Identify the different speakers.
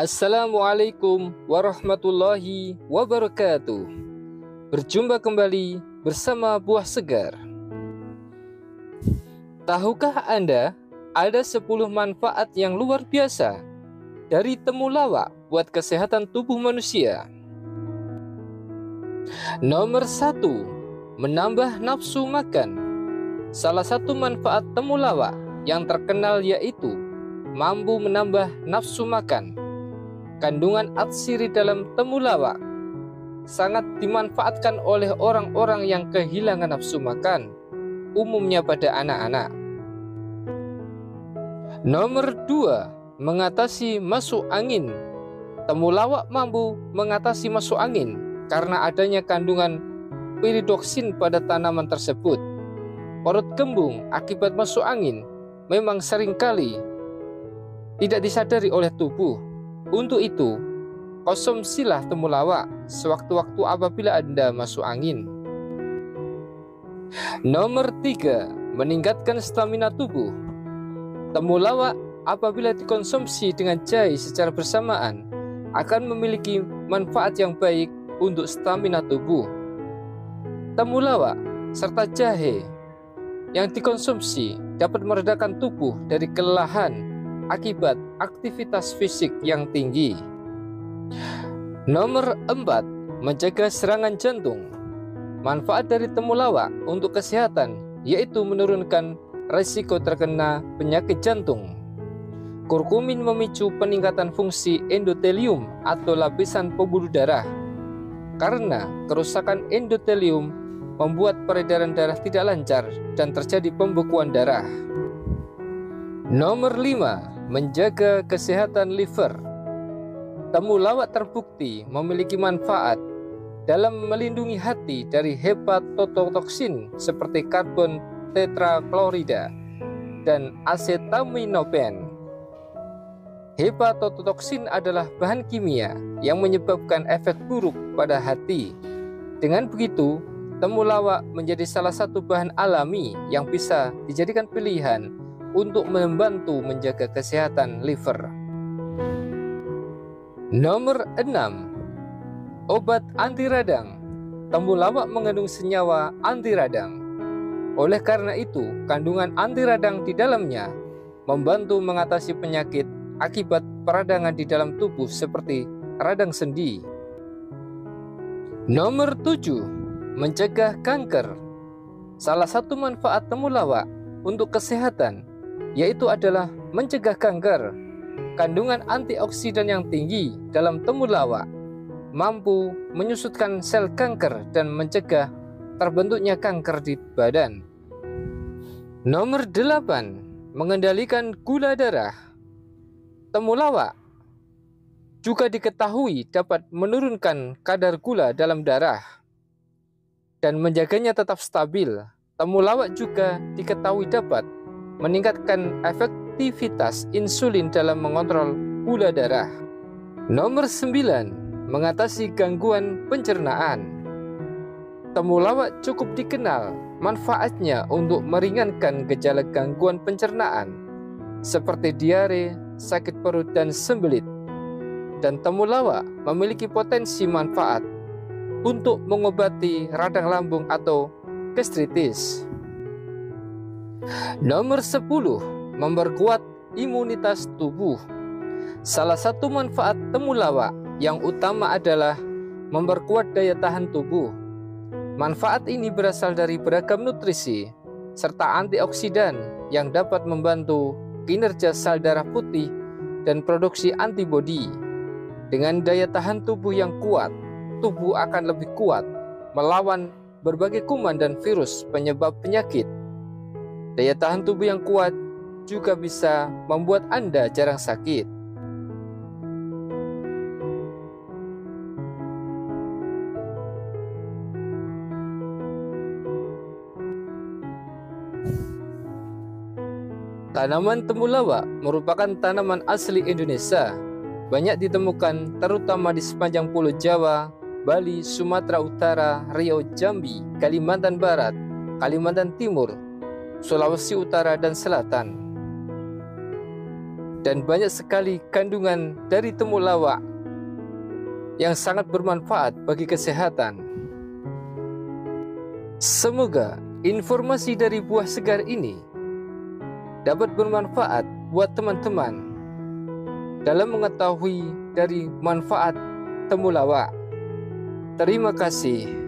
Speaker 1: Assalamualaikum warahmatullahi wabarakatuh. Berjumpa kembali bersama buah segar. Tahukah Anda ada 10 manfaat yang luar biasa dari temulawak buat kesehatan tubuh manusia? Nomor satu, menambah nafsu makan. Salah satu manfaat temulawak yang terkenal yaitu mampu menambah nafsu makan. Kandungan atsiri dalam temulawak sangat dimanfaatkan oleh orang-orang yang kehilangan nafsu makan, umumnya pada anak-anak. Nomor dua, mengatasi masuk angin. Temulawak mampu mengatasi masuk angin karena adanya kandungan piridoksin pada tanaman tersebut. Perut kembung akibat masuk angin memang sering kali tidak disadari oleh tubuh. Untuk itu, konsumsilah temulawak sewaktu-waktu apabila Anda masuk angin. Nomor tiga, meningkatkan stamina tubuh. Temulawak apabila dikonsumsi dengan jahe secara bersamaan akan memiliki manfaat yang baik untuk stamina tubuh. Temulawak serta jahe yang dikonsumsi dapat meredakan tubuh dari kelelahan akibat aktivitas fisik yang tinggi. Nomor 4, menjaga serangan jantung. Manfaat dari temulawak untuk kesehatan yaitu menurunkan risiko terkena penyakit jantung. Kurkumin memicu peningkatan fungsi endotelium atau lapisan pembuluh darah. Karena kerusakan endotelium membuat peredaran darah tidak lancar dan terjadi pembekuan darah. Nomor 5, menjaga kesehatan liver. Temulawak terbukti memiliki manfaat dalam melindungi hati dari hepatotoksin seperti karbon tetraklorida dan acetaminophen. Hepatotoksin adalah bahan kimia yang menyebabkan efek buruk pada hati. Dengan begitu, temulawak menjadi salah satu bahan alami yang bisa dijadikan pilihan untuk membantu menjaga kesehatan liver. Nomor 6. Obat anti radang. Temulawak mengandung senyawa anti radang. Oleh karena itu, kandungan anti radang di dalamnya membantu mengatasi penyakit akibat peradangan di dalam tubuh seperti radang sendi. Nomor 7. Mencegah kanker. Salah satu manfaat temulawak untuk kesehatan yaitu adalah mencegah kanker. Kandungan antioksidan yang tinggi dalam temulawak mampu menyusutkan sel kanker dan mencegah terbentuknya kanker di badan. Nomor 8. Mengendalikan gula darah. Temulawak juga diketahui dapat menurunkan kadar gula dalam darah dan menjaganya tetap stabil. Temulawak juga diketahui dapat meningkatkan efektivitas insulin dalam mengontrol gula darah. Nomor 9, mengatasi gangguan pencernaan. Temulawak cukup dikenal manfaatnya untuk meringankan gejala gangguan pencernaan seperti diare, sakit perut dan sembelit. Dan temulawak memiliki potensi manfaat untuk mengobati radang lambung atau gastritis. Nomor 10, memperkuat imunitas tubuh. Salah satu manfaat temulawak yang utama adalah memperkuat daya tahan tubuh. Manfaat ini berasal dari beragam nutrisi serta antioksidan yang dapat membantu kinerja sel darah putih dan produksi antibodi. Dengan daya tahan tubuh yang kuat, tubuh akan lebih kuat melawan berbagai kuman dan virus penyebab penyakit. Daya tahan tubuh yang kuat juga bisa membuat Anda jarang sakit. Tanaman temulawak merupakan tanaman asli Indonesia. Banyak ditemukan terutama di sepanjang Pulau Jawa, Bali, Sumatera Utara, Riau, Jambi, Kalimantan Barat, Kalimantan Timur, Sulawesi Utara dan Selatan. dan banyak sekali kandungan dari temulawak yang sangat bermanfaat bagi kesehatan. Semoga informasi dari buah segar ini dapat bermanfaat buat teman-teman dalam mengetahui dari manfaat temulawak. Terima kasih.